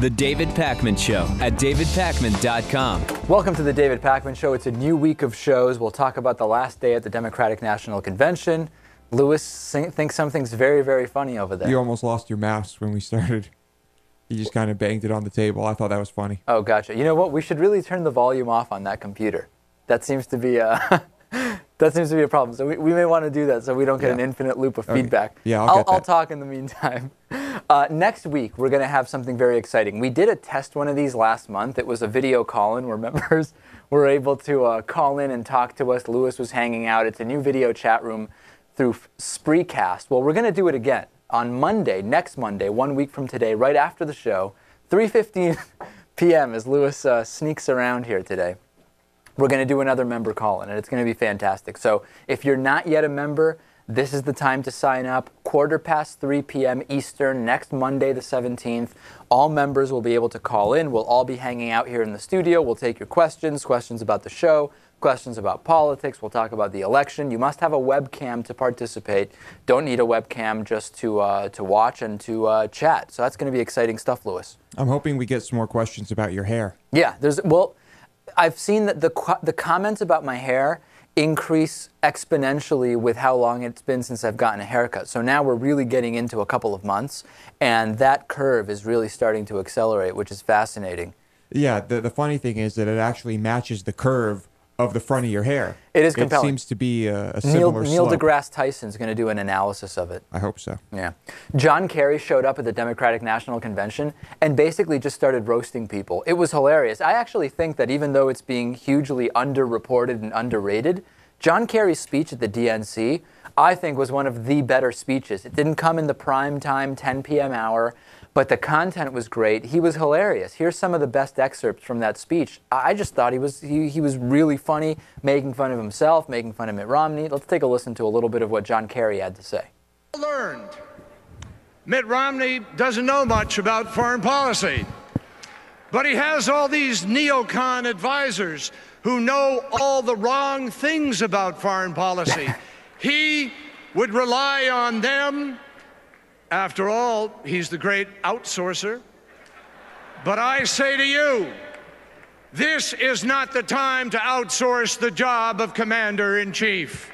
The David Pakman Show at davidpakman.com. Welcome to the David Pakman Show. It's a new week of shows. We'll talk about the last day at the Democratic National Convention. Lewis thinks something's very, very funny over there. You almost lost your mouse when we started. You just kind of banged it on the table. I thought that was funny. Oh, gotcha. You know what? We should really turn the volume off on that computer. That seems to be uh, a that seems to be a problem. So we, we may want to do that so we don't get Yeah. an infinite loop of Okay. feedback. Yeah, I'll I'll. I'll talk in the meantime. Uh, next week we're going to have something very exciting. We did a test one of these last month. It was a video call-in where members were able to uh, call in and talk to us. Lewis was hanging out. It's a new video chat room through Spreecast. Well, we're going to do it again on Monday, next Monday, one week from today, right after the show, 3:15 p.m. as Lewis uh, sneaks around here today we're going to do another member call in and it's going to be fantastic. So if you're not yet a member, this is the time to sign up. Quarter past 3 p.m. Eastern, next Monday, the 17th. All members will be able to call in. We'll all be hanging out here in the studio. We'll take your questions, questions about the show, questions about politics. We'll talk about the election. You must have a webcam to participate. Don't need a webcam just to, uh, to watch and to uh, chat. So that's going to be exciting stuff, Lewis. I'm hoping we get some more questions about your hair. Yeah, there's well, I've seen that the the comments about my hair increase exponentially with how long it's been since I've gotten a haircut. So now we're really getting into a couple of months, and that curve is really starting to accelerate, which is fascinating. Yeah, the, the funny thing is that it actually matches the curve of the front of your hair. It is compelling. It seems to be a, a Neil, similar Neil slope. deGrasse Tyson's going to do an analysis of it. I hope so. Yeah. John Kerry showed up at the Democratic National Convention and basically just started roasting people. It was hilarious. I actually think that even though it's being hugely underreported and underrated, John Kerry's speech at the DNC, I think, was one of the better speeches. It didn't come in the prime time 10 p.m. hour, but the content was great. He was hilarious. Here's some of the best excerpts from that speech. I just thought he was he, he was really funny, making fun of himself, making fun of Mitt Romney. Let's take a listen to a little bit of what John Kerry had to say. learned. Mitt Romney doesn't know much about foreign policy, but he has all these neocon advisors who know all the wrong things about foreign policy. he would rely on them. After all, he's the great outsourcer. But I say to you, this is not the time to outsource the job of commander in chief.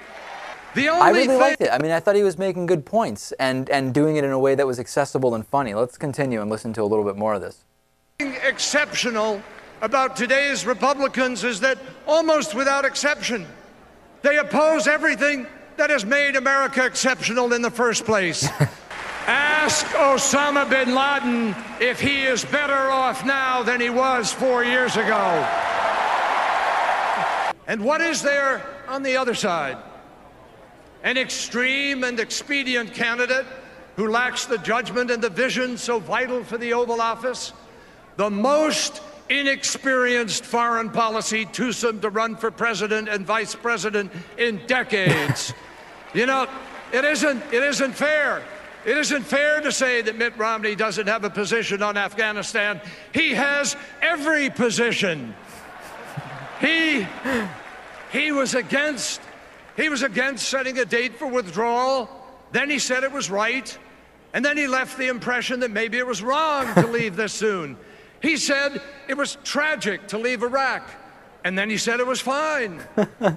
The only I really liked it. I mean, I thought he was making good points and, and doing it in a way that was accessible and funny. Let's continue and listen to a little bit more of this. exceptional about today's Republicans is that almost without exception, they oppose everything that has made America exceptional in the first place. Ask Osama bin Laden if he is better off now than he was four years ago. And what is there on the other side? An extreme and expedient candidate who lacks the judgment and the vision so vital for the Oval Office? The most inexperienced foreign policy twosome to run for president and vice president in decades. you know, it isn't, it isn't fair. It isn't fair to say that Mitt Romney doesn't have a position on Afghanistan. He has every position. He he was against he was against setting a date for withdrawal. Then he said it was right. And then he left the impression that maybe it was wrong to leave this soon. He said it was tragic to leave Iraq. And then he said it was fine.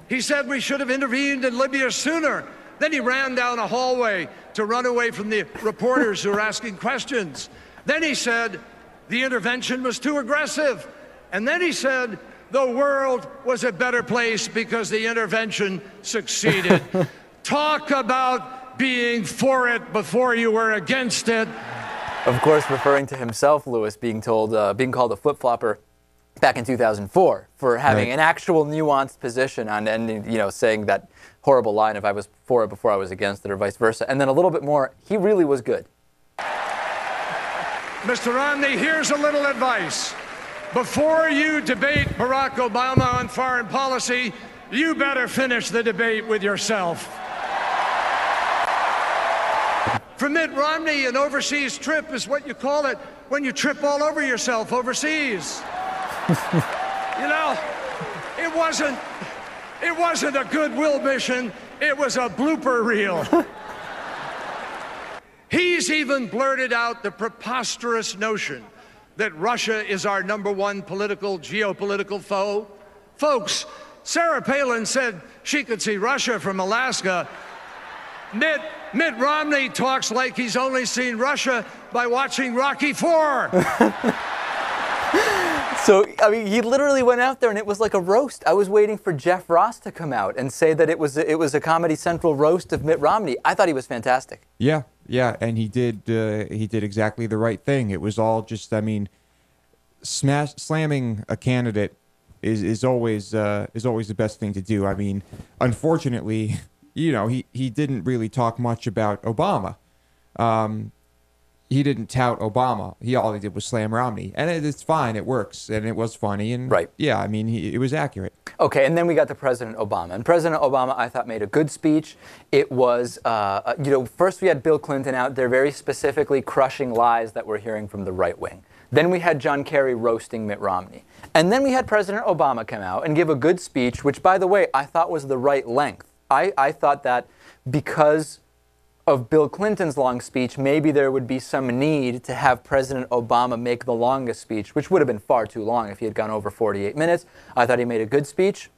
he said we should have intervened in Libya sooner. Then he ran down a hallway to run away from the reporters who were asking questions. Then he said the intervention was too aggressive. And then he said the world was a better place because the intervention succeeded. Talk about being for it before you were against it. Of course, referring to himself, Lewis being told, uh, being called a flip flopper back in 2004 for having Right. an actual nuanced position on, and you know, saying that horrible line if I was for it before I was against it, or vice versa. And then a little bit more, he really was good. Mr. Romney, here's a little advice. Before you debate Barack Obama on foreign policy, you better finish the debate with yourself. For Mitt Romney, an overseas trip is what you call it when you trip all over yourself overseas. You know, it wasn't it wasn't a goodwill mission, it was a blooper reel. He's even blurted out the preposterous notion that Russia is our number one political, geopolitical foe? Folks, Sarah Palin said she could see Russia from Alaska. Mitt, Mitt Romney talks like he's only seen Russia by watching Rocky Four. So, I mean, he literally went out there and it was like a roast. I was waiting for Jeff Ross to come out and say that it was a, it was a Comedy Central roast of Mitt Romney. I thought he was fantastic. Yeah, yeah, and he did uh, he did exactly the right thing. It was all just, I mean, smash slamming a candidate is is always uh, is always the best thing to do. I mean, unfortunately, you know, he he didn't really talk much about Obama. Um, he didn't tout Obama. He all he did was slam Romney, and it, it's fine. It works, and it was funny, and Right. Yeah, I mean, he, it was accurate. Okay, and then we got the President Obama. And President Obama, I thought, made a good speech. It was, uh, uh, you know, first we had Bill Clinton out there very specifically crushing lies that we're hearing from the right wing. Then we had John Kerry roasting Mitt Romney. And then we had President Obama come out and give a good speech, which, by the way, I thought was the right length. I, I thought that because of Bill Clinton's long speech, maybe there would be some need to have President Obama make the longest speech, which would have been far too long if he had gone over 48 minutes. I thought he made a good speech,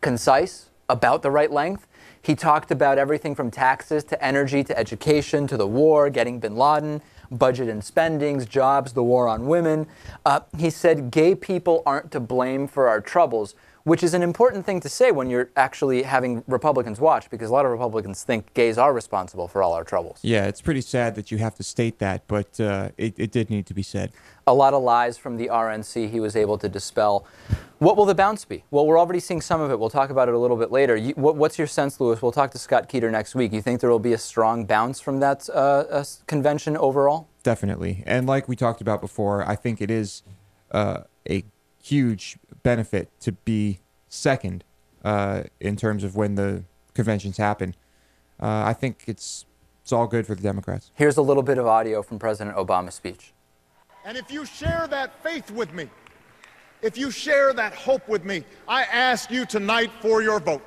concise, about the right length. He talked about everything from taxes to energy to education to the war, getting bin Laden, budget and spendings, jobs, the war on women. Uh, he said gay people aren't to blame for our troubles, which is an important thing to say when you're actually having Republicans watch, because a lot of Republicans think gays are responsible for all our troubles. Yeah, it's pretty sad that you have to state that, but uh, it, it did need to be said. a lot of lies from the RNC he was able to dispel. What will the bounce be? Well, we're already seeing some of it. We'll talk about it a little bit later. You, what, what's your sense, Lewis? We'll talk to Scott Keeter next week. You think there will be a strong bounce from that uh, uh, convention overall? Definitely. And like we talked about before, I think it is uh, a huge benefit to be second uh, in terms of when the conventions happen. Uh, I think it's it's all good for the Democrats. Here's a little bit of audio from President Obama's speech. And if you share that faith with me, if you share that hope with me, I ask you tonight for your vote.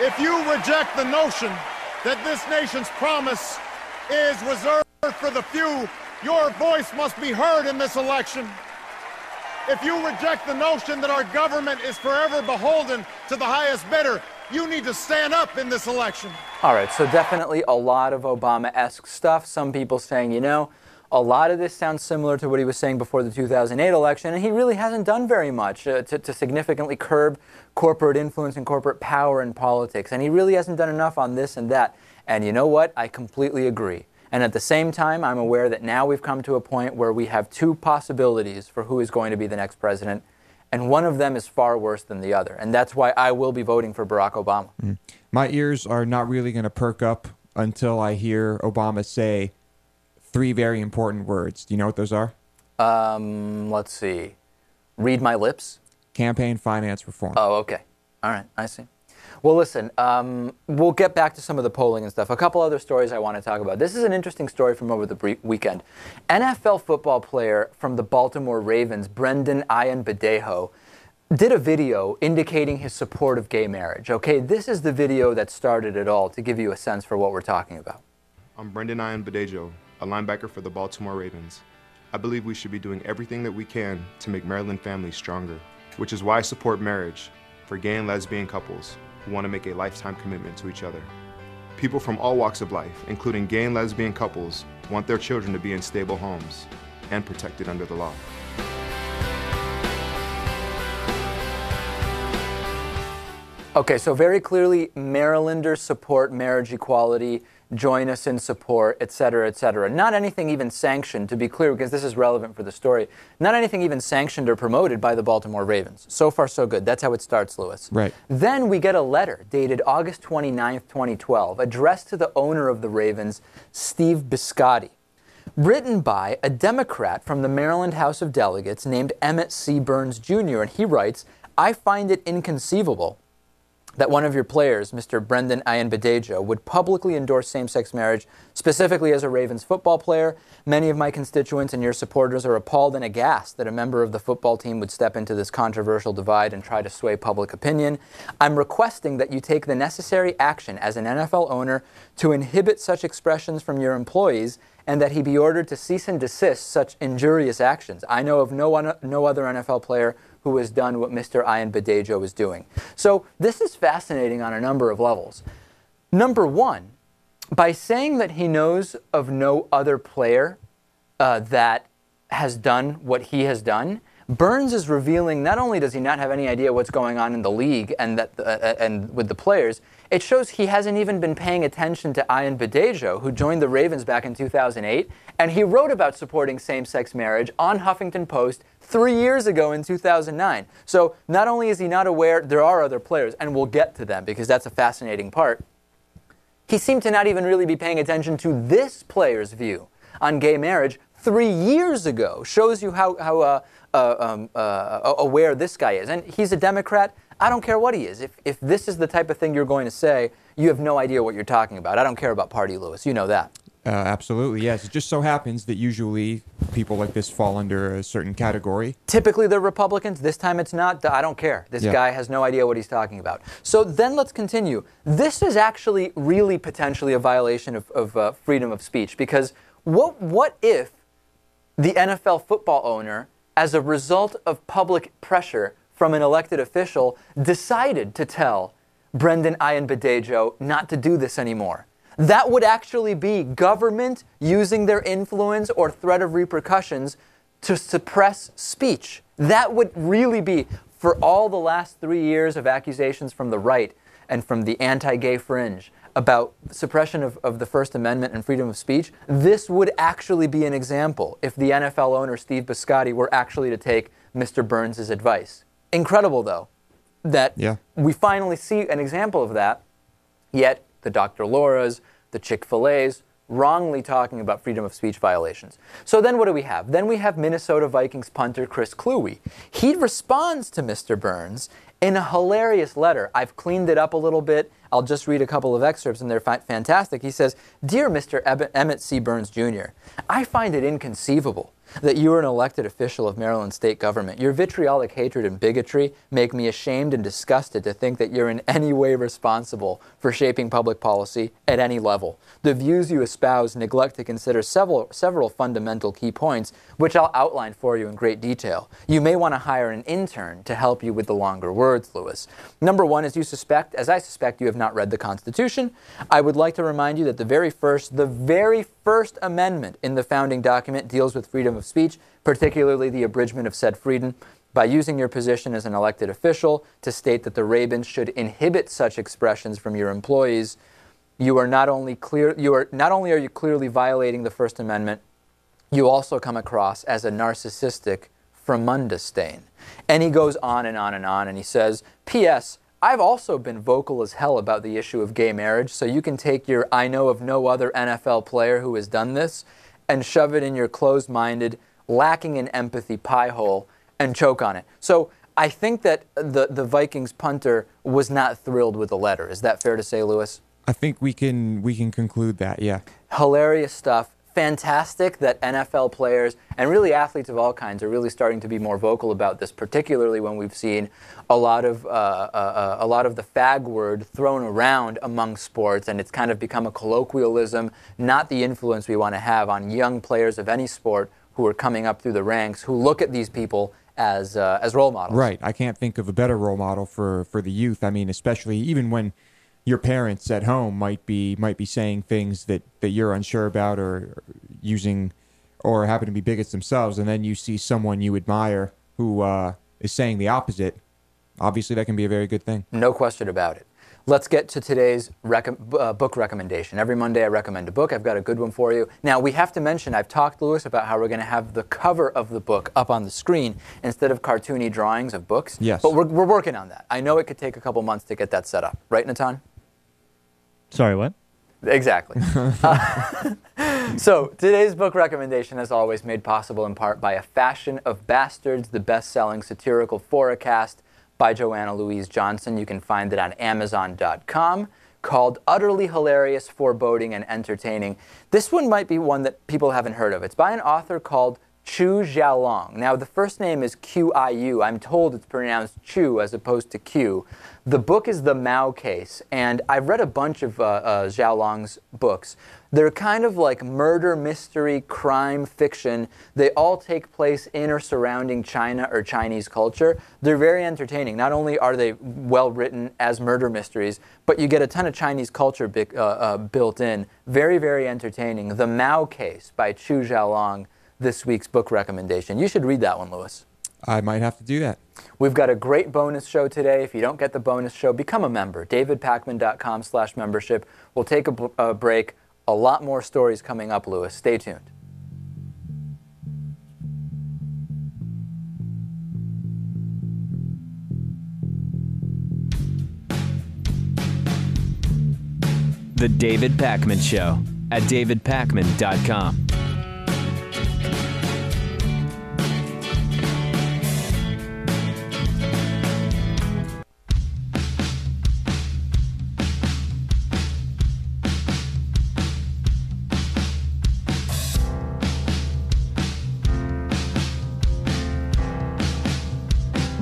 If you reject the notion that this nation's promise is reserved for the few, your voice must be heard in this election. If you reject the notion that our government is forever beholden to the highest bidder, you need to stand up in this election. All right, so definitely a lot of Obama esque stuff. Some people saying, you know, a lot of this sounds similar to what he was saying before the 2008 election, and he really hasn't done very much uh, to, to significantly curb corporate influence and corporate power in politics. And he really hasn't done enough on this and that. And you know what? I completely agree. And at the same time, I'm aware that now we've come to a point where we have two possibilities for who is going to be the next president, and one of them is far worse than the other. And that's why I will be voting for Barack Obama. My ears are not really going to perk up until I hear Obama say three very important words. Do you know what those are? Um, let's see. Read my lips. Campaign finance reform. Oh, okay. All right, I see. Well, listen, um, we'll get back to some of the polling and stuff. A couple other stories I want to talk about. This is an interesting story from over the bre- weekend. NFL football player from the Baltimore Ravens, Brendon Ayanbadejo, did a video indicating his support of gay marriage. Okay, this is the video that started it all to give you a sense for what we're talking about. I'm Brendon Ayanbadejo, a linebacker for the Baltimore Ravens. I believe we should be doing everything that we can to make Maryland families stronger, which is why I support marriage for gay and lesbian couples who want to make a lifetime commitment to each other. People from all walks of life, including gay and lesbian couples, want their children to be in stable homes and protected under the law. Okay, so very clearly, Marylanders support marriage equality, join us in support, et cetera, et cetera. Not anything even sanctioned, to be clear, because this is relevant for the story. Not anything even sanctioned or promoted by the Baltimore Ravens. So far, so good. That's how it starts, Lewis. Right. Then we get a letter dated August 29th, 2012, addressed to the owner of the Ravens, Steve Bisciotti. Written by a Democrat from the Maryland House of Delegates named Emmett C. Burns Jr., and he writes, I find it inconceivable that one of your players, Mr. Brendon Ayanbadejo, would publicly endorse same sex marriage, specifically as a Ravens football player. Many of my constituents and your supporters are appalled and aghast that a member of the football team would step into this controversial divide and try to sway public opinion. I'm requesting that you take the necessary action as an NFL owner to inhibit such expressions from your employees and that he be ordered to cease and desist such injurious actions. I know of no, one, no other NFL player who has done what Mr. Ayanbadejo is doing. So this is fascinating on a number of levels. Number one, by saying that he knows of no other player uh, that has done what he has done, Burns is revealing not only does he not have any idea what's going on in the league and that uh, uh and with the players, it shows he hasn't even been paying attention to Ayanbadejo, who joined the Ravens back in 2008, and he wrote about supporting same-sex marriage on Huffington Post three years ago in 2009. So not only is he not aware, there are other players, and we'll get to them because that's a fascinating part. He seemed to not even really be paying attention to this player's view on gay marriage three years ago. Shows you how, how uh, uh, um, uh, aware this guy is. And he's a Democrat. I don't care what he is. If, if this is the type of thing you're going to say, you have no idea what you're talking about. I don't care about Party Lewis. You know that. Uh, absolutely, yes. It just so happens that usually people like this fall under a certain category. Typically, they're Republicans. This time it's not. I don't care. This yeah. guy has no idea what he's talking about. So then let's continue. This is actually really potentially a violation of, of uh, freedom of speech because what, what if the NFL football owner, as a result of public pressure from an elected official, decided to tell Brendon Ayanbadejo not to do this anymore? That would actually be government using their influence or threat of repercussions to suppress speech. That would really be, for all the last three years of accusations from the right and from the anti gay fringe about suppression of, of the First Amendment and freedom of speech, this would actually be an example if the NFL owner, Steve Bisciotti, were actually to take Mr. Burns' advice. Incredible, though, that yeah. we finally see an example of that, yet the Dr. Laura's, the Chick fil A's, wrongly talking about freedom of speech violations. So then what do we have? Then we have Minnesota Vikings punter Chris Kluwe. He responds to Mr. Burns in a hilarious letter. I've cleaned it up a little bit. I'll just read a couple of excerpts and they're fantastic. He says, Dear Mr. Emmett C. Burns Jr., I find it inconceivable that you are an elected official of Maryland state government. Your vitriolic hatred and bigotry make me ashamed and disgusted to think that you're in any way responsible for shaping public policy at any level. The views you espouse neglect to consider several, several fundamental key points, which I'll outline for you in great detail. You may want to hire an intern to help you with the longer words, Lewis. Number one, as you suspect, as I suspect you have not read the Constitution, I would like to remind you that the very first, the very first amendment in the founding document deals with freedom of speech, particularly the abridgment of said freedom, by using your position as an elected official to state that the Ravens should inhibit such expressions from your employees, you are not only clear you are not only are you clearly violating the First Amendment, you also come across as a narcissistic Fremunda stain. And he goes on and on and on and he says, P.S. I've also been vocal as hell about the issue of gay marriage, so you can take your I know of no other NFL player who has done this and shove it in your closed minded, lacking in empathy pie hole and choke on it. So I think that the, the Vikings punter was not thrilled with the letter. Is that fair to say, Lewis? I think we can we can conclude that, yeah. Hilarious stuff fantastic that NFL players and really athletes of all kinds are really starting to be more vocal about this, particularly when we've seen a lot of uh, uh, uh, a lot of the fag word thrown around among sports, and it's kind of become a colloquialism, not the influence we want to have on young players of any sport who are coming up through the ranks, who look at these people as uh, as role models. Right. I can't think of a better role model for for the youth. I mean, especially even when your parents at home might be might be saying things that that you're unsure about or using or happen to be bigots themselves and then you see someone you admire who uh, is saying the opposite obviously that can be a very good thing. No question about it. Let's get to today's rec- uh, book recommendation. Every monday i recommend a book. I've got a good one for you. Now we have to mention i've talked lewis about how we're going to have the cover of the book up on the screen instead of cartoony drawings of books. Yes. But we're, we're working on that. I know it could take a couple months to get that set up. Right natan Sorry, what? Exactly. uh, so, today's book recommendation, as always, made possible in part by A Fashion of Bastards, the best selling satirical forecast by Joanna Louise Johnson. You can find it on Amazon.com called Utterly Hilarious, Foreboding, and Entertaining. This one might be one that people haven't heard of. It's by an author called Qiu Xiaolong. Now, the first name is Q I U. I'm told it's pronounced Chu as opposed to Q. The book is The Mao Case, and I've read a bunch of uh, uh, Xiaolong's books. They're kind of like murder, mystery, crime fiction. They all take place in or surrounding China or Chinese culture. They're very entertaining. Not only are they well written as murder mysteries, but you get a ton of Chinese culture bi- uh, uh, built in. Very, very entertaining. The Mao Case by Qiu Xiaolong, this week's book recommendation. You should read that one, Lewis. I might have to do that. We've got a great bonus show today. If you don't get the bonus show, become a member. DavidPakman.com slash membership. We'll take a, b- a break. A lot more stories coming up, Lewis. Stay tuned. The David Pakman Show at davidpakman.com.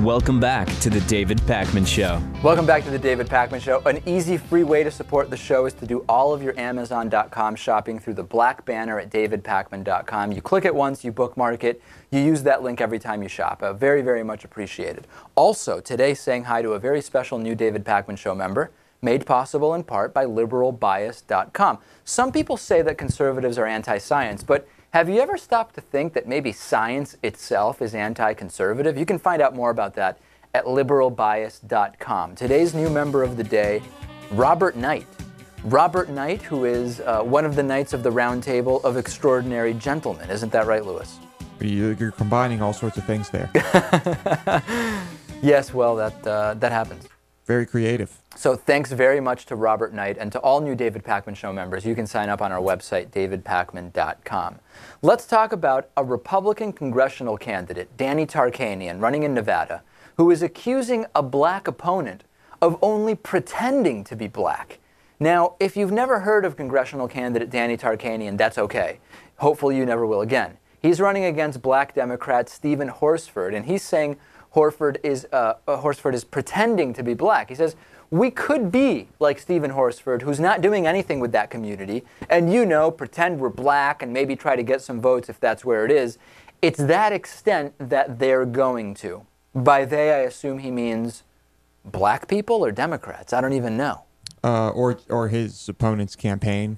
Welcome back to the David Pakman Show. Welcome back to the David Pakman Show. An easy, free way to support the show is to do all of your Amazon.com shopping through the black banner at davidpakman.com. You click it once, you bookmark it, you use that link every time you shop. Uh, very, very much appreciated. Also, today saying hi to a very special new David Pakman Show member, made possible in part by liberalbias.com. Some people say that conservatives are anti science, but have you ever stopped to think that maybe science itself is anti conservative? You can find out more about that at liberalbias.com. Today's new member of the day, Robert Knight. Robert Knight, who is uh, one of the Knights of the Round Table of Extraordinary Gentlemen. Isn't that right, Lewis? You- You're combining all sorts of things there. Yes, well, that, uh, that happens. Very creative. So thanks very much to Robert Knight and to all new David Pakman Show members. You can sign up on our website, davidpakman.com. Let's talk about a Republican congressional candidate, Danny Tarkanian, running in Nevada, who is accusing a black opponent of only pretending to be black. Now, if you've never heard of congressional candidate Danny Tarkanian, that's okay. Hopefully you never will again. He's running against black Democrat Stephen Horsford, and he's saying Horford is, uh, uh, Horsford is pretending to be black. He says, we could be like Stephen Horsford, who's not doing anything with that community, and you know, pretend we're black and maybe try to get some votes if that's where it is. It's that extent that they're going to. By they, I assume he means black people or Democrats. I don't even know. Uh, or or his opponent's campaign.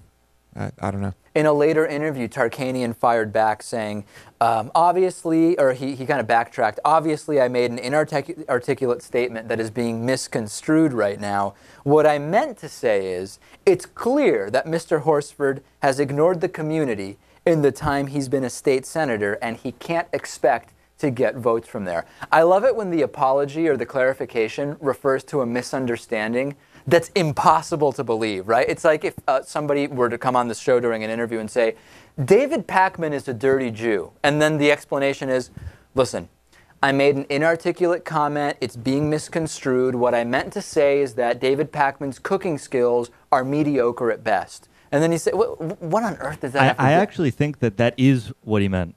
I, I don't know. In a later interview, Tarkanian fired back saying, um, obviously, or he, he kind of backtracked, obviously, I made an inarticulate statement that is being misconstrued right now. What I meant to say is, it's clear that Mr. Horsford has ignored the community in the time he's been a state senator, and he can't expect to get votes from there. I love it when the apology or the clarification refers to a misunderstanding that's impossible to believe, right? It's like if uh, somebody were to come on the show during an interview and say, David Pakman is a dirty Jew. And then the explanation is, listen, I made an inarticulate comment. It's being misconstrued. What I meant to say is that David Pakman's cooking skills are mediocre at best. And then he said, what, what on earth does that I, I actually think that that is what he meant.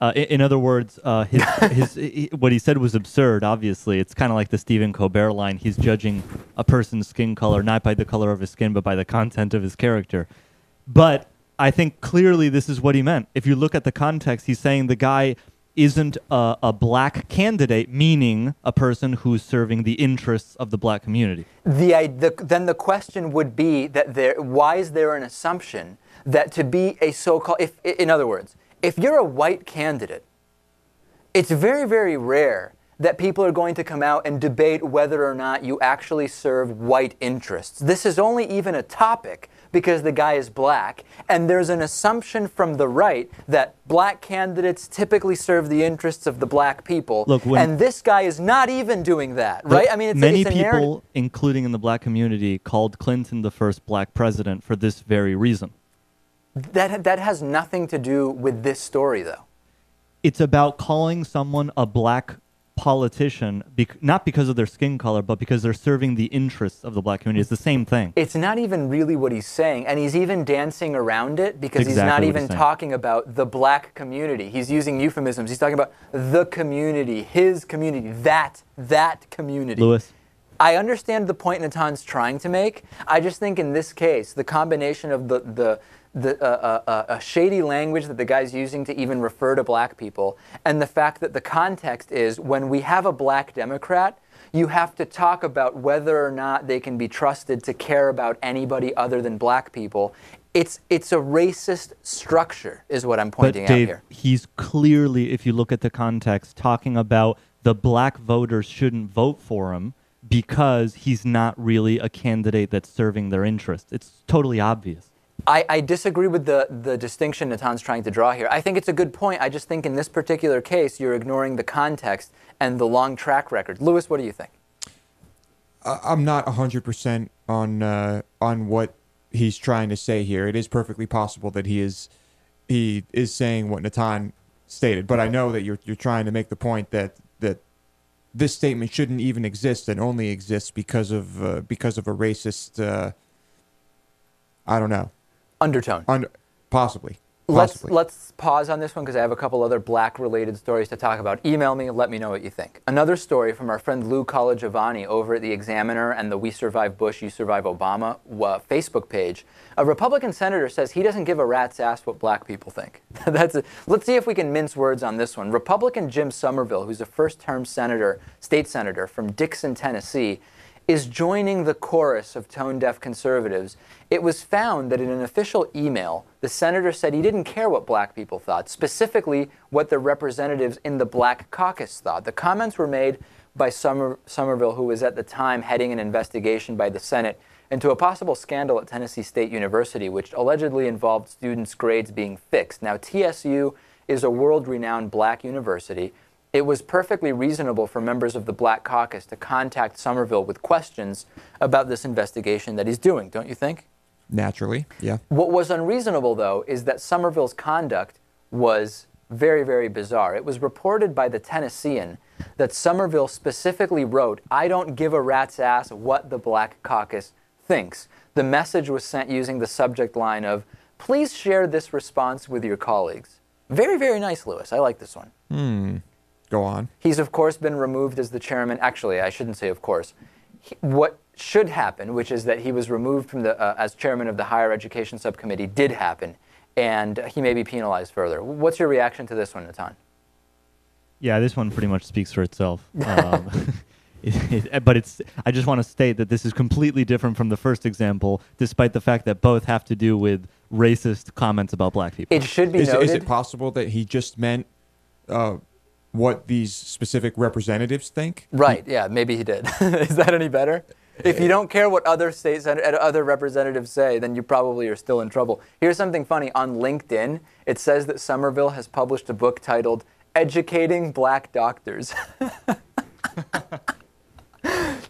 Uh, in, in other words, uh, his, his, he- what he said was absurd. Obviously, it's kind of like the Stephen Colbert line. He's judging a person's skin color not by the color of his skin, but by the content of his character. But I think clearly this is what he meant. If you look at the context, he's saying the guy isn't a, a black candidate, meaning a person who's serving the interests of the black community. the, the then the question would be that there why is there an assumption that to be a so-called if in other words if you're a white candidate it's very very rare that people are going to come out and debate whether or not you actually serve white interests. This is only even a topic because the guy is black and there's an assumption from the right that black candidates typically serve the interests of the black people Look, when- and this guy is not even doing that right? I mean it's, many it's narrative- people, including in the black community, called Clinton the first black president for this very reason. That, that has nothing to do with this story, though. It's about calling someone a black politician, bec- not because of their skin color, but because they're serving the interests of the black community. It's the same thing. It's not even really what he's saying, and he's even dancing around it because he's not even he's talking about the black community. He's using euphemisms. He's talking about the community, his community, that that community. Lewis. I understand the point Natan's trying to make. I just think in this case, the combination of the the the uh, uh, uh, shady language that the guy's using to even refer to black people, and the fact that the context is when we have a black Democrat, you have to talk about whether or not they can be trusted to care about anybody other than black people. It's it's a racist structure, is what I'm But pointing out Dave, here. he's clearly, if you look at the context, talking about the black voters shouldn't vote for him because he's not really a candidate that's serving their interests. It's totally obvious. I, I disagree with the, the distinction Natan's trying to draw here. I think it's a good point. I just think in this particular case, you're ignoring the context and the long track record. Lewis, what do you think? I'm not 100% on uh, on what he's trying to say here. It is perfectly possible that he is he is saying what Natan stated, but I know that you're you're trying to make the point that that this statement shouldn't even exist and only exists because of uh, because of a racist uh, I don't know. Undertone. Un- possibly. Let's let's pause on this one because I have a couple other black related stories to talk about. Email me, and let me know what you think. Another story from our friend Lou Giovanni over at the Examiner and the We Survive Bush, You Survive Obama uh, Facebook page. A Republican senator says he doesn't give a rat's ass what black people think. That's a, let's see if we can mince words on this one. Republican Jim Summerville, who's a first-term senator, state senator from Dickson, Tennessee, is joining the chorus of tone deaf conservatives. It was found that in an official email, the senator said he didn't care what black people thought, specifically what the representatives in the black caucus thought. The comments were made by Summer, Summerville, who was at the time heading an investigation by the Senate into a possible scandal at Tennessee State University, which allegedly involved students' grades being fixed. Now, TSU is a world renowned black university. It was perfectly reasonable for members of the Black Caucus to contact Summerville with questions about this investigation that he's doing, don't you think? Naturally. Yeah. What was unreasonable, though, is that Summerville's conduct was very, very bizarre. It was reported by the Tennessean that Summerville specifically wrote, I don't give a rat's ass what the Black Caucus thinks. The message was sent using the subject line of, please share this response with your colleagues. Very, very nice, Lewis. I like this one. Hmm. Go on. He's, of course, been removed as the chairman. Actually, I shouldn't say of course. He, what should happen, which is that he was removed from the, uh, as chairman of the higher education subcommittee, did happen, and he may be penalized further. What's your reaction to this one, Natan? Yeah, this one pretty much speaks for itself. Um, it- it- but it's. I just want to state that this is completely different from the first example, despite the fact that both have to do with racist comments about black people. It should be Is, noted. is it possible that he just meant uh, what these specific representatives think? right? Yeah, maybe he did. is that any better? If you don't care what other state sen- uh, other representatives say, then you probably are still in trouble. Here's something funny on LinkedIn. It says that Summerville has published a book titled "Educating Black Doctors."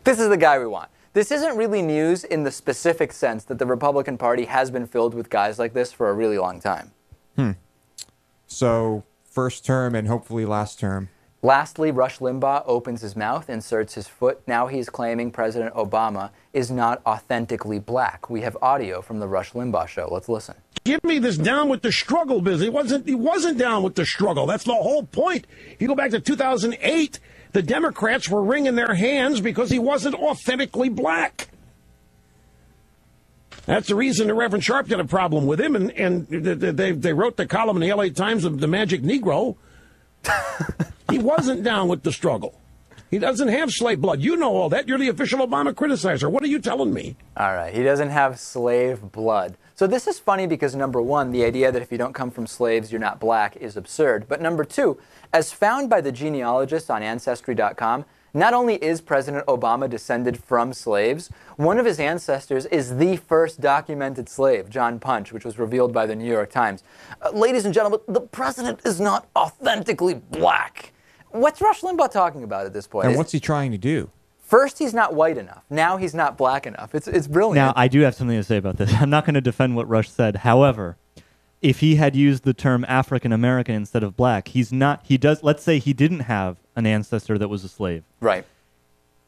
this is the guy we want. This isn't really news in the specific sense that the Republican Party has been filled with guys like this for a really long time. Hmm. So first term and hopefully last term. Lastly, Rush Limbaugh opens his mouth, inserts his foot. Now he's claiming President Obama is not authentically black. We have audio from the Rush Limbaugh show. Let's listen. give me this down with the struggle business. He wasn't he wasn't down with the struggle. That's the whole point. If You go back to 2008, the Democrats were wringing their hands because he wasn't authentically black. That's the reason the Reverend Sharp had a problem with him, and, and they, they wrote the column in the LA Times of the Magic Negro. he wasn't down with the struggle. He doesn't have slave blood. You know all that. You're the official Obama criticizer. What are you telling me? All right, he doesn't have slave blood. So this is funny because number one, the idea that if you don't come from slaves, you're not black is absurd. But number two, as found by the genealogist on Ancestry.com, not only is President Obama descended from slaves, one of his ancestors is the first documented slave, John Punch, which was revealed by the New York Times. Uh, ladies and gentlemen, the president is not authentically black. What's Rush Limbaugh talking about at this point? And Is- what's he trying to do? First, he's not white enough. Now he's not black enough. It's, it's brilliant. Now, I do have something to say about this. I'm not going to defend what Rush said. However, if he had used the term African American instead of black, he's not. He does. Let's say he didn't have an ancestor that was a slave. Right.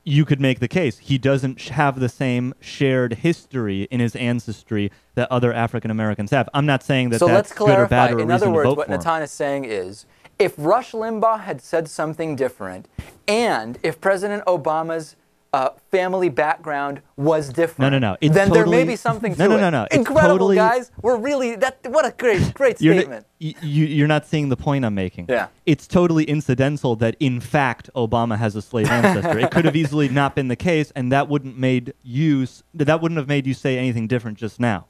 You could make the case he doesn't have the same shared history in his ancestry that other African Americans have. I'm not saying that so that's let's good or clarify. bad or In other words, what. Natan is saying is, if Rush Limbaugh had said something different, and if President Obama's uh, family background was different, No, no, no. It's then there may be something to No, no, no, no. It's Incredible, totally- guys. We're really that. What a great, great You're, statement. n- y- you, you're not seeing the point I'm making. Yeah. It's totally incidental that, in fact, Obama has a slave ancestor. it could have easily not been the case, and that wouldn't made you that wouldn't have made you say anything different just now.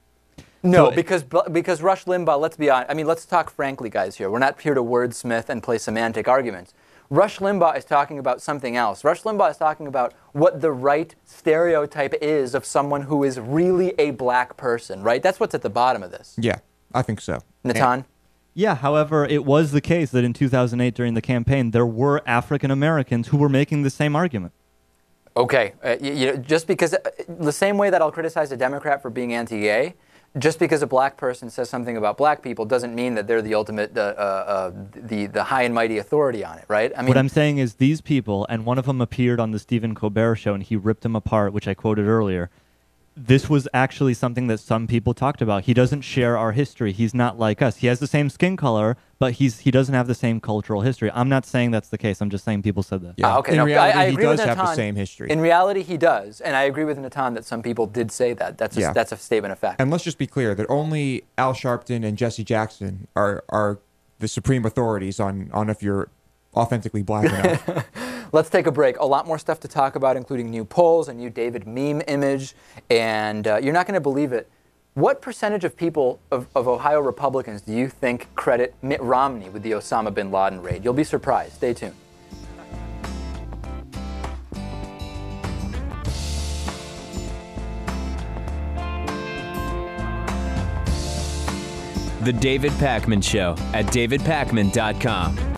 No, So- because because Rush Limbaugh. Let's be honest. I mean, let's talk frankly, guys. Here, we're not here to wordsmith and play semantic arguments. Rush Limbaugh is talking about something else. Rush Limbaugh is talking about what the right stereotype is of someone who is really a black person. Right. That's what's at the bottom of this. Yeah, I think so. Natan. Yeah, however, it was the case that in 2008 during the campaign, there were African Americans who were making the same argument. Okay, uh, you, you know, just because uh, the same way that I'll criticize a Democrat for being anti-gay, just because a black person says something about black people doesn't mean that they're the ultimate, uh, uh, uh, the the high and mighty authority on it, right? I mean, what I'm saying is these people, and one of them appeared on the Stephen Colbert show and he ripped them apart, which I quoted earlier. This was actually something that some people talked about. He doesn't share our history. He's not like us. He has the same skin color, but he's he doesn't have the same cultural history. I'm not saying that's the case. I'm just saying people said that. Yeah. Ah, okay, In no, reality, I, I he agree does with have the Natan. same history. In reality, he does, and I agree with Natan that some people did say that. That's a, Yeah. that's a statement of fact. And let's just be clear that only Al Sharpton and Jesse Jackson are are the supreme authorities on on if you're authentically black enough. Let's take a break. A lot more stuff to talk about, including new polls, a new David meme image, and uh, you're not going to believe it. What percentage of people, of, of Ohio Republicans, do you think credit Mitt Romney with the Osama bin Laden raid? You'll be surprised. Stay tuned. The David Pakman Show at davidpakman.com.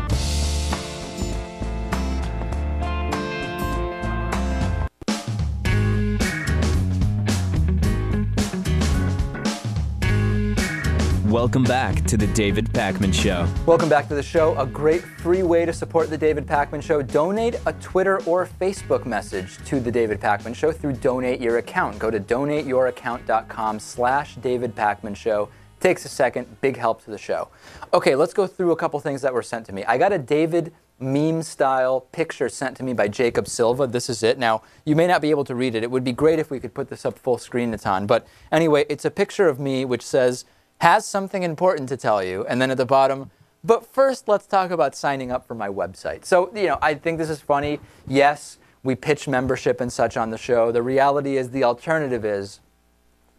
Welcome back to the David Pakman Show. Welcome back to the show. A great free way to support the David Pakman Show. Donate a Twitter or Facebook message to the David Pakman Show through Donate Your Account. Go to donateyouraccount.com slash David Pakman Show. Takes a second. Big help to the show. Okay, let's go through a couple things that were sent to me. I got a David meme style picture sent to me by Jacob Silva. This is it. Now, you may not be able to read it. It would be great if we could put this up full screen, Natan. But anyway, it's a picture of me which says, has something important to tell you. And then at the bottom, but first, let's talk about signing up for my website. So, you know, I think this is funny. Yes, we pitch membership and such on the show. The reality is, the alternative is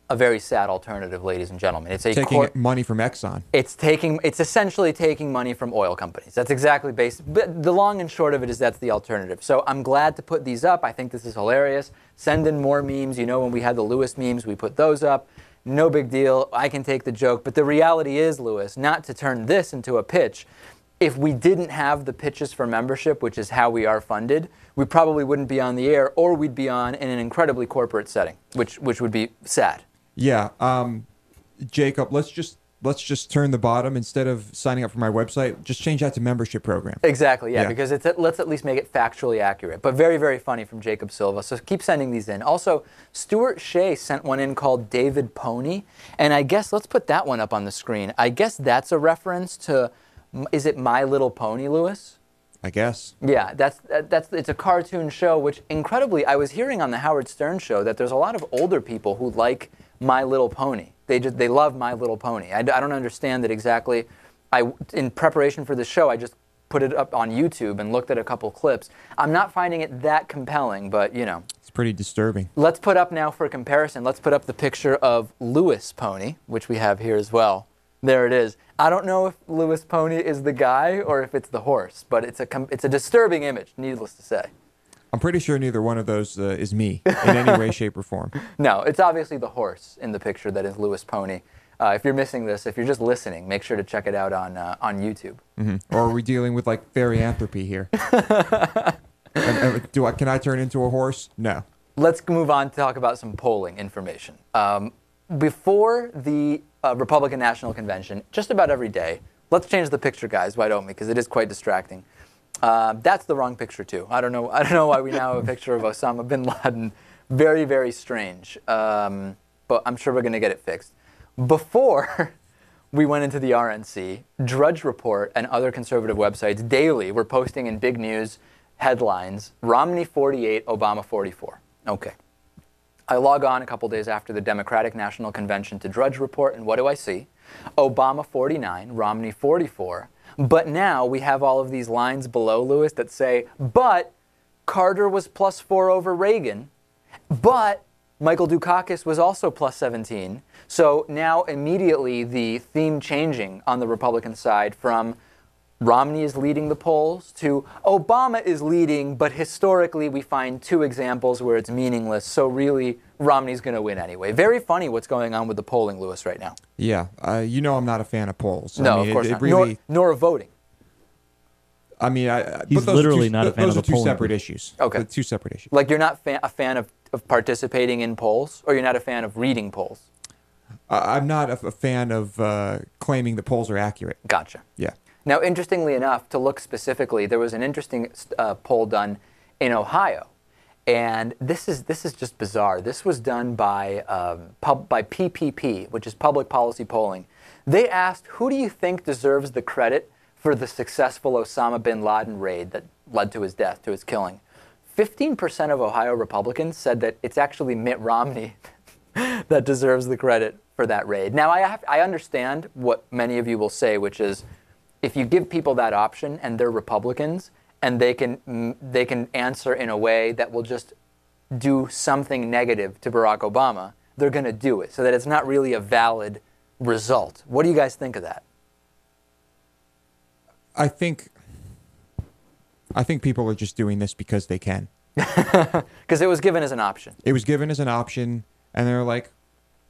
a very sad alternative, ladies and gentlemen. It's a Taking money from Exxon. it's taking it's essentially taking money from oil companies that's exactly based but the long and short of it is that's the alternative so i'm glad to put these up i think this is hilarious send in more memes you know when we had the lewis memes we put those up no big deal i can take the joke. But the reality is lewis not to turn this into a pitch if we didn't have the pitches for membership which is how we are funded we probably wouldn't be on the air or we'd be on in an incredibly corporate setting which which would be sad. Yeah, um, Jacob, let's just let's just turn the bottom instead of signing up for my website. Just change that to membership program. Exactly, yeah, Yeah. because it's let's at least make it factually accurate. But very, very funny from Jacob Silva. So keep sending these in. Also, Stuart Shea sent one in called David Pony, and I guess let's put that one up on the screen. I guess that's a reference to, is it My Little Pony, Lewis? I guess. Yeah, that's that's it's a cartoon show. Which incredibly, I was hearing on the Howard Stern show that there's a lot of older people who like My Little Pony. They just they love My Little Pony. I don't understand that exactly. I in preparation for the show, I just put it up on YouTube and looked at a couple clips. I'm not finding it that compelling, but you know. It's pretty disturbing. Let's put up now for comparison. Let's put up the picture of Lewis Pony, which we have here as well. There it is. I don't know if Lewis Pony is the guy or if it's the horse, but it's a com- it's a disturbing image, needless to say. I'm pretty sure neither one of those uh, is me in any way, shape, or form. No, it's obviously the horse in the picture that is Lewis Pony. Uh, if you're missing this, if you're just listening, make sure to check it out on uh, on YouTube. Or are we dealing with like therianthropy here? And- and do I can I turn into a horse? No. Let's move on to talk about some polling information. Um, before the uh, Republican National Convention, just about every day, let's change the picture, guys, Why don't we? because it is quite distracting. Uh, that's the wrong picture too. I don't know. I don't know why we now have a picture of Osama bin Laden. Very, very strange. Um, but I'm sure we're going to get it fixed. Before we went into the RNC, Drudge Report and other conservative websites daily were posting in big news headlines: Romney 48, Obama 44. Okay. I log on a couple days after the Democratic National Convention to Drudge Report, and what do I see? Obama 49, Romney 44. But now we have all of these lines below Louis that say, but Carter was plus four over Reagan, but Michael Dukakis was also plus 17. So now immediately the theme changing on the Republican side from Romney is leading the polls to Obama is leading, but historically we find two examples where it's meaningless. So really, Romney's going to win anyway. Very funny what's going on with the polling, Louis, right now. Yeah, uh, you know I'm not a fan of polls. No, I mean, of course it, it not. Really, nor, nor of voting. I mean, I, I- He's but literally two, not a th- fan those of are two polling separate booth. issues. Okay. They're two separate issues. Like you're not fa- a fan of, of participating in polls, or you're not a fan of reading polls. I- I'm not a, a fan of uh, claiming the polls are accurate. Gotcha. Yeah. Now, interestingly enough, to look specifically, there was an interesting uh, poll done in Ohio, and this is this is just bizarre. This was done by um, pub, by PPP, which is Public Policy Polling. They asked, "Who do you think deserves the credit for the successful Osama bin Laden raid that led to his death, to his killing?" 15% of Ohio Republicans said that it's actually Mitt Romney that deserves the credit for that raid. Now, I, have, I understand what many of you will say, which is if you give people that option and they're Republicans and they can, mm, they can answer in a way that will just do something negative to Barack Obama, they're going to do it so that it's not really a valid result. What do you guys think of that? I think. I think people are just doing this because they can. Because it was given as an option. It was given as an option, and they're like,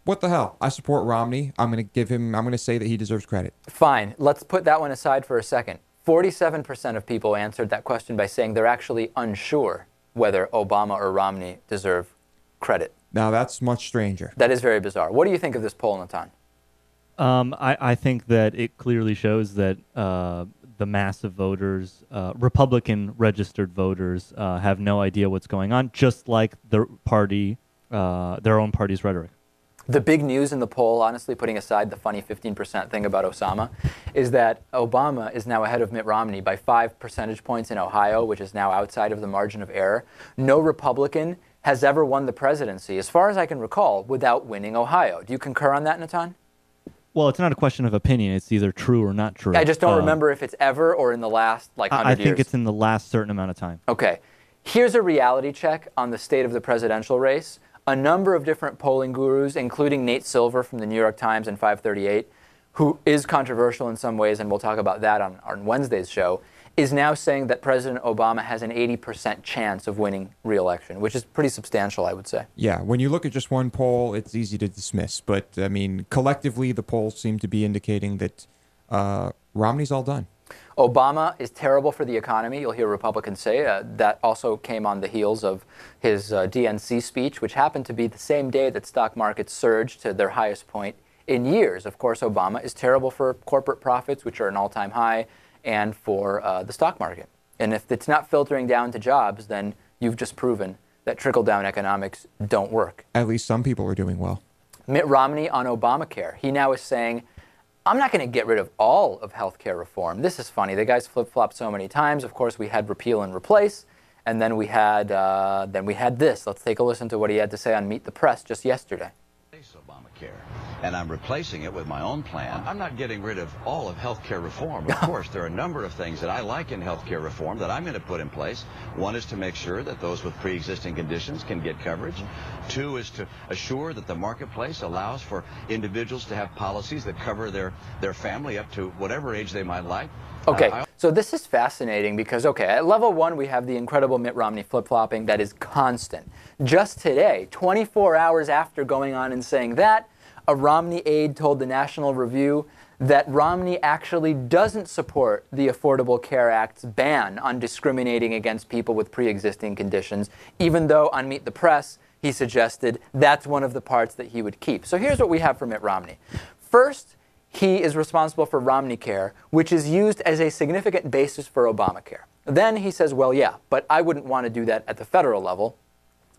"What the hell? I support Romney. I'm going to give him. I'm going to say that he deserves credit." Fine, let's put that one aside for a second. 47% of people answered that question by saying they're actually unsure whether Obama or Romney deserve credit. Now that's much stranger. That is very bizarre. What do you think of this poll, Natan? Um, I, I think that it clearly shows that uh, the mass of voters, uh, Republican registered voters, uh, have no idea what's going on, just like the party, uh, their own party's rhetoric. The big news in the poll, honestly, putting aside the funny 15% thing about Osama, is that Obama is now ahead of Mitt Romney by five percentage points in Ohio, which is now outside of the margin of error. No Republican has ever won the presidency, as far as I can recall, without winning Ohio. Do you concur on that, Natan? Well, it's not a question of opinion; it's either true or not true. I just don't Uh, remember if it's ever or in the last like I, 100 I think years. it's in the last certain amount of time. Okay. Here's a reality check on the state of the presidential race. A number of different polling gurus, including Nate Silver from the New York Times and 538, who is controversial in some ways, and we'll talk about that on, on Wednesday's show, is now saying that President Obama has an 80% chance of winning re-election, which is pretty substantial, I would say. Yeah, when you look at just one poll, it's easy to dismiss. But I mean, collectively, the polls seem to be indicating that uh, Romney's all done. Obama is terrible for the economy. You'll hear Republicans say uh, that also came on the heels of his uh, DNC speech, which happened to be the same day that stock markets surged to their highest point in years. Of course, Obama is terrible for corporate profits, which are an all time high, and for uh, the stock market. And if it's not filtering down to jobs, then you've just proven that trickle down economics don't work. At least some people are doing well. Mitt Romney on Obamacare. He now is saying, I'm not going to get rid of all of health care reform. This is funny. The guy's flip flopped so many times. Of course, we had repeal and replace, and then we had uh, then we had this. Let's take a listen to what he had to say on Meet the Press just yesterday. Obamacare, and I'm replacing it with my own plan. I'm not getting rid of all of health care reform. Of course, there are a number of things that I like in health care reform that I'm going to put in place. One is to make sure that those with pre-existing conditions can get coverage. Two is to assure that the marketplace allows for individuals to have policies that cover their, their family up to whatever age they might like. Okay, Uh, so this is fascinating because, okay, at level one, we have the incredible Mitt Romney flip flopping that is constant. Just today, 24 hours after going on and saying that, a Romney aide told the National Review that Romney actually doesn't support the Affordable Care Act's ban on discriminating against people with pre existing conditions, even though on Meet the Press, he suggested that's one of the parts that he would keep. So here's what we have for Mitt Romney. First, he is responsible for Romney Care, which is used as a significant basis for Obamacare. Then he says, well, yeah, but I wouldn't want to do that at the federal level.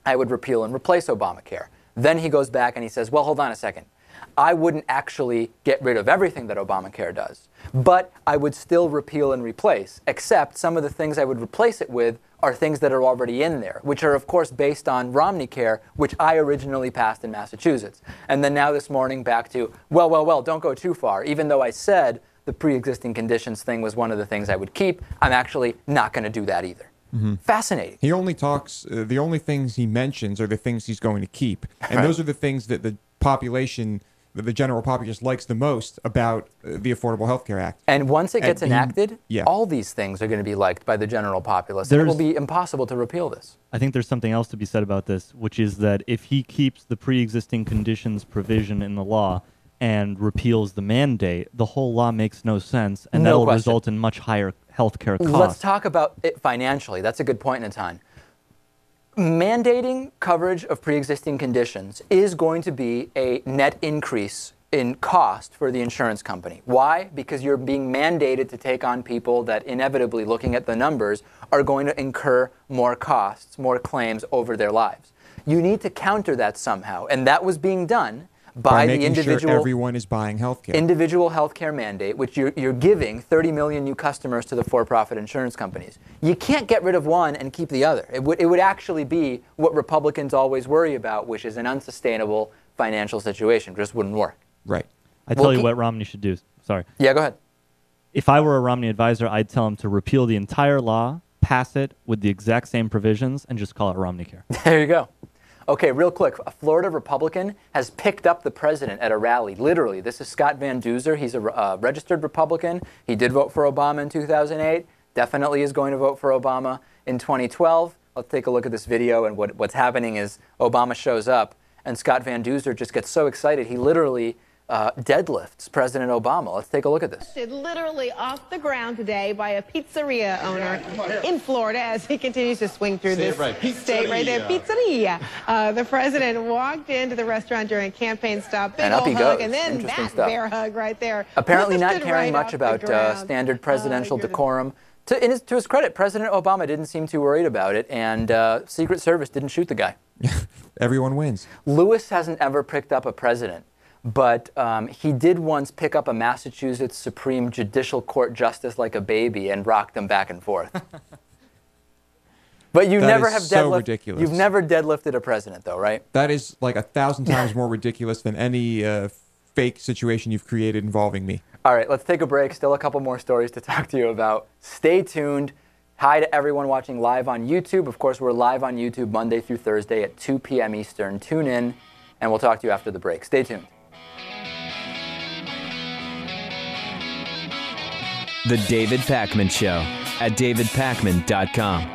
I would repeal and replace Obamacare. Then he goes back and he says, well, hold on a second. I wouldn't actually get rid of everything that Obamacare does, but I would still repeal and replace, except some of the things I would replace it with are things that are already in there, which are, of course, based on Romney Care, which I originally passed in Massachusetts. And then now this morning, back to, well, well, well, don't go too far. Even though I said the pre existing conditions thing was one of the things I would keep, I'm actually not going to do that either. Fascinating. He only talks. Uh, the only things he mentions are the things he's going to keep, and Right. those are the things that the population, that the general populace, likes the most about uh, the Affordable Health Care Act. And once it And gets he- enacted, yeah. all these things are going to be liked by the general populace. And it will be impossible to repeal this. I think there's something else to be said about this, which is that if he keeps the pre-existing conditions provision in the law and repeals the mandate, the whole law makes no sense, and No that'll question. result in much higher healthcare costs. Let's talk about it financially. That's a good point, Natan. Mandating coverage of pre existing conditions is going to be a net increase in cost for the insurance company. Why? Because you're being mandated to take on people that inevitably, looking at the numbers, are going to incur more costs, more claims over their lives. You need to counter that somehow, and that was being done by, the making individual sure everyone is buying health care. individual healthcare mandate, which you're, you're giving 30 million new customers to the for-profit insurance companies. You can't get rid of one and keep the other. It would, it would actually be what Republicans always worry about, which is an unsustainable financial situation. It just wouldn't work. right. I tell Well, you he- what Romney should do. Sorry. Yeah, go ahead. If I were a Romney advisor, I'd tell him to repeal the entire law, pass it with the exact same provisions, and just call it Romney Care. There you go. Okay, real quick. A Florida Republican has picked up the president at a rally. Literally, this is Scott Van Duzer. He's a uh, registered Republican. He did vote for Obama in 2008. Definitely is going to vote for Obama in 2012. Let's take a look at this video. And what, what's happening is Obama shows up, and Scott Van Duzer just gets so excited he literally uh, deadlifts President Obama. Let's take a look at this. lifted literally off the ground today by a pizzeria owner in Florida as he continues to swing through Say this right, state right there. Pizzeria. Uh, the president walked into the restaurant during a campaign stop. Big And up old he hug, goes. and then Interesting that stuff. bear hug right there. Apparently, not caring right much about uh, standard Oh, presidential goodness. decorum. To, in his, to his credit, President Obama didn't seem too worried about it, and uh, Secret Service didn't shoot the guy. Everyone wins. Louis hasn't ever picked up a president, but um, he did once pick up a Massachusetts Supreme Judicial Court justice like a baby and rock them back and forth. but you That never have so deadlifted. ridiculous. You've never deadlifted a president, though, right? That is like a thousand times more ridiculous than any uh, fake situation you've created involving me. All right, let's take a break. Still a couple more stories to talk to you about. Stay tuned. Hi to everyone watching live on YouTube. Of course, we're live on YouTube Monday through Thursday at 2 p.m. Eastern. Tune in, and we'll talk to you after the break. Stay tuned. The David Pakman Show at davidpakman.com.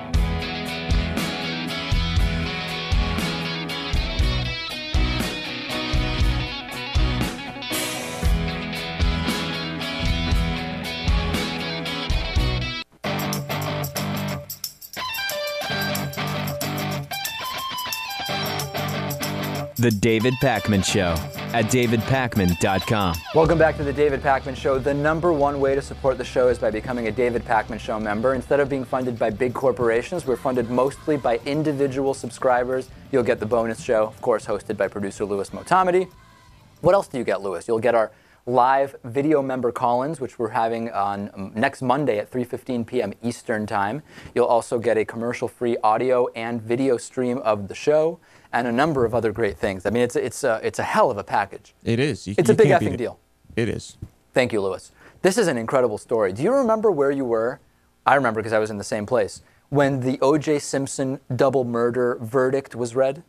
The David Pakman Show at davidpakman.com. Welcome back to the David Pakman Show. The number one way to support the show is by becoming a David Pakman Show member. Instead of being funded by big corporations, we're funded mostly by individual subscribers. You'll get the bonus show, of course, hosted by producer Louis Motamedi. What else do you get, Louis? You'll get our live video member call-ins, which we're having on um, next Monday at 3:15 p.m. Eastern Time. You'll also get a commercial-free audio and video stream of the show, and a number of other great things. I mean, it's a, it's a, it's a hell of a package. It is. You, It's a big effing it. deal. It is. Thank you, Louis. This is an incredible story. Do you remember where you were? I remember because I was in the same place when the O.J. Simpson double murder verdict was read.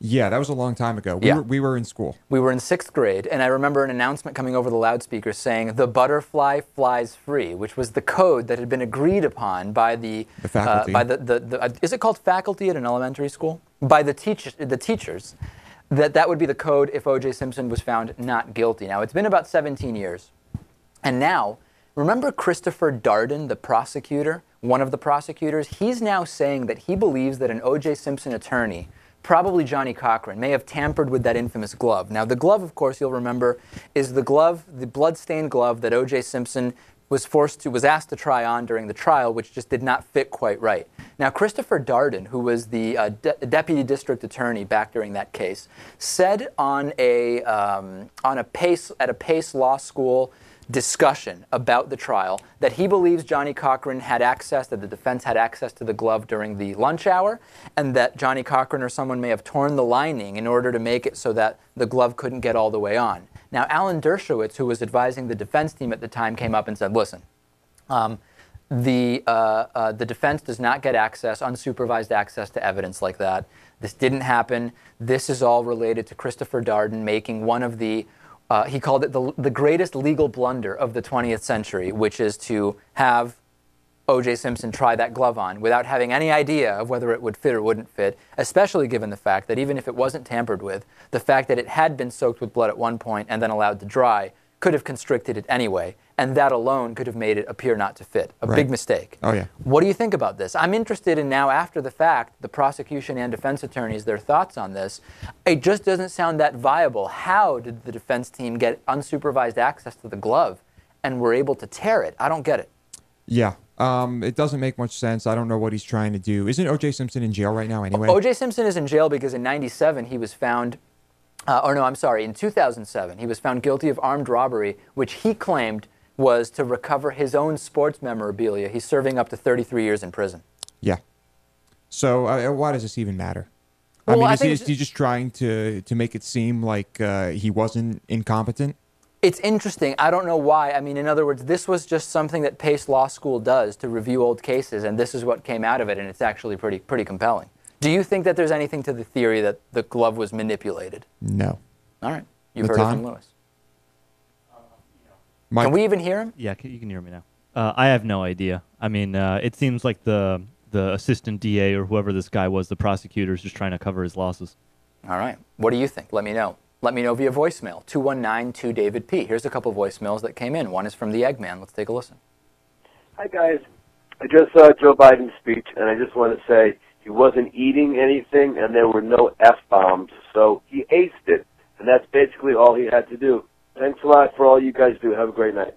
Yeah, that was a long time ago. We, Yeah. were, we were in school. We were in sixth grade, and I remember an announcement coming over the loudspeaker saying, The butterfly flies free, which was the code that had been agreed upon by the, The faculty. Uh, by the, the, the uh, is it called faculty at an elementary school? By the, teach, the teachers. That that would be the code if O.J. Simpson was found not guilty. Now, it's been about 17 years. And now, remember Christopher Darden, the prosecutor, one of the prosecutors? He's now saying that he believes that an O.J. Simpson attorney probably Johnnie Cochran, may have tampered with that infamous glove. Now, the glove, of course, you'll remember, is the glove, the blood-stained glove that O.J. Simpson was forced to, was asked to try on during the trial, which just did not fit quite right. Now, Christopher Darden, who was the uh, de- deputy district attorney back during that case, said on a um, on a Pace at a Pace Law School discussion about the trial that he believes Johnnie Cochran had access, that the defense had access to the glove during the lunch hour, and that Johnnie Cochran or someone may have torn the lining in order to make it so that the glove couldn't get all the way on. Now, Alan Dershowitz, who was advising the defense team at the time, came up and said, listen, um, the, uh, uh, the defense does not get access, unsupervised access to evidence like that. This didn't happen. This is all related to Christopher Darden making one of the, uh, he called it the, the greatest legal blunder of the 20th century, which is to have O.J. Simpson try that glove on without having any idea of whether it would fit or wouldn't fit, especially given the fact that even if it wasn't tampered with, the fact that it had been soaked with blood at one point and then allowed to dry could have constricted it anyway, and that alone could have made it appear not to fit. A Right. big mistake. Oh, yeah. What do you think about this? I'm interested in now, after the fact, the prosecution and defense attorneys, their thoughts on this. It just doesn't sound that viable. How did the defense team get unsupervised access to the glove and were able to tear it? I don't get it. Yeah. Um, it doesn't make much sense. I don't know what he's trying to do. Isn't O.J. Simpson in jail right now anyway? O.J. Simpson is in jail because in 97 he was found, uh, or no, I'm sorry, in 2007 he was found guilty of armed robbery, which he claimed was to recover his own sports memorabilia. He's serving up to 33 years in prison. Yeah. So uh, why does this even matter? I mean, I is, he, is he just trying to to make it seem like uh, he wasn't incompetent? It's interesting. I don't know why. I mean, in other words, this was just something that Pace Law School does to review old cases, and this is what came out of it, and it's actually pretty pretty compelling. Do you think that there's anything to the theory that the glove was manipulated? No. All right, you've heard it from Louis. Mike, Can we even hear him? Yeah, c- you can hear me now. Uh, I have no idea. I mean, uh, it seems like the the assistant DA or whoever this guy was, the prosecutor, is just trying to cover his losses. All right. What do you think? Let me know. Let me know via voicemail 2192-DAVID-P. Here's a couple voicemails that came in. One is from the Eggman. Let's take a listen. Hi, guys. I just saw Joe Biden's speech, and I just want to say he wasn't eating anything, and there were no F bombs, so he aced it, and that's basically all he had to do. Thanks a lot for all you guys do. Have a great night.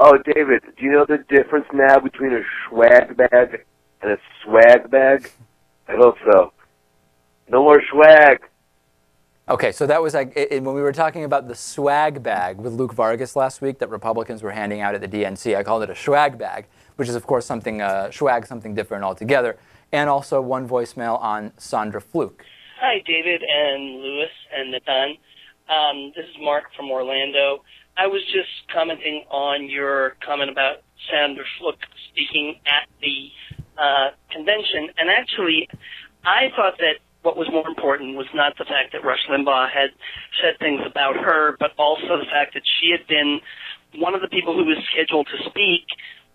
Oh, David, do you know the difference now between a swag bag and a swag bag? I hope so. No more swag. Okay, so that was like it, it- when we were talking about the swag bag with Luke Vargas last week that Republicans were handing out at the DNC. I called it a swag bag, which is of course something uh, swag, something different altogether. And also one voicemail on Sandra Fluke. Hi, David and Louis and Nathan. Um, this is Mark from Orlando. I was just commenting on your comment about Sandra Fluke speaking at the uh, convention, and actually, I thought that what was more important was not the fact that Rush Limbaugh had said things about her, but also the fact that she had been one of the people who was scheduled to speak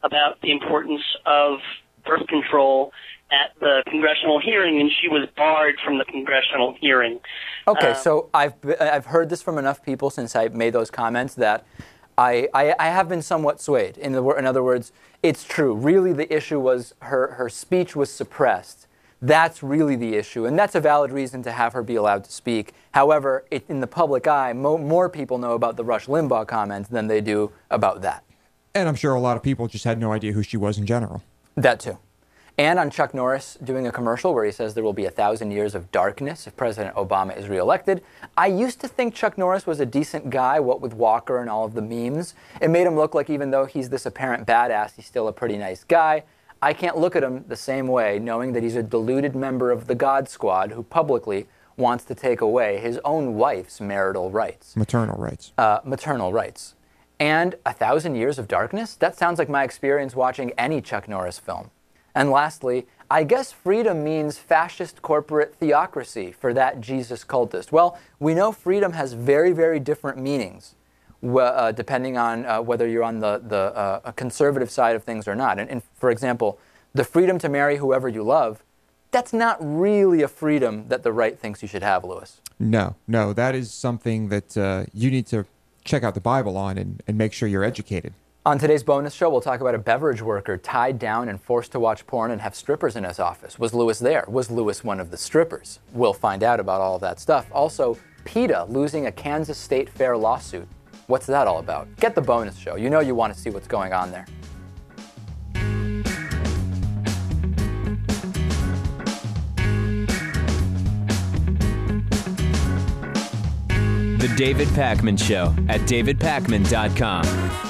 about the importance of birth control at the congressional hearing, and she was barred from the congressional hearing. Okay, Um, so I've I've heard this from enough people since I made those comments that I, I, I have been somewhat swayed. In, the, in other words, it's true. Really, the issue was her, her speech was suppressed. That's really the issue, and that's a valid reason to have her be allowed to speak. However, it, in the public eye, mo- more people know about the Rush Limbaugh comments than they do about that. And I'm sure a lot of people just had no idea who she was in general. That too. And on Chuck Norris doing a commercial where he says there will be a thousand years of darkness if President Obama is reelected. I used to think Chuck Norris was a decent guy, what with Walker and all of the memes. It made him look like even though he's this apparent badass, he's still a pretty nice guy. I can't look at him the same way, knowing that he's a deluded member of the God Squad who publicly wants to take away his own wife's marital rights Maternal rights. uh, maternal rights. And A Thousand Years of Darkness? That sounds like my experience watching any Chuck Norris film. And lastly, I guess freedom means fascist corporate theocracy for that Jesus cultist. Well, we know freedom has very, very different meanings uh, depending on uh, whether you're on the, the uh, conservative side of things or not. And, and for example, the freedom to marry whoever you love, that's not really a freedom that the right thinks you should have, Louis. No, no, that is something that uh, you need to check out the Bible on and, and make sure you're educated. On today's bonus show, we'll talk about a beverage worker tied down and forced to watch porn and have strippers in his office. Was Louis there? Was Louis one of the strippers? We'll find out about all of that stuff. Also, PETA losing a Kansas State Fair lawsuit. What's that all about? Get the bonus show. You know you want to see what's going on there. The David Pakman Show at davidpakman.com.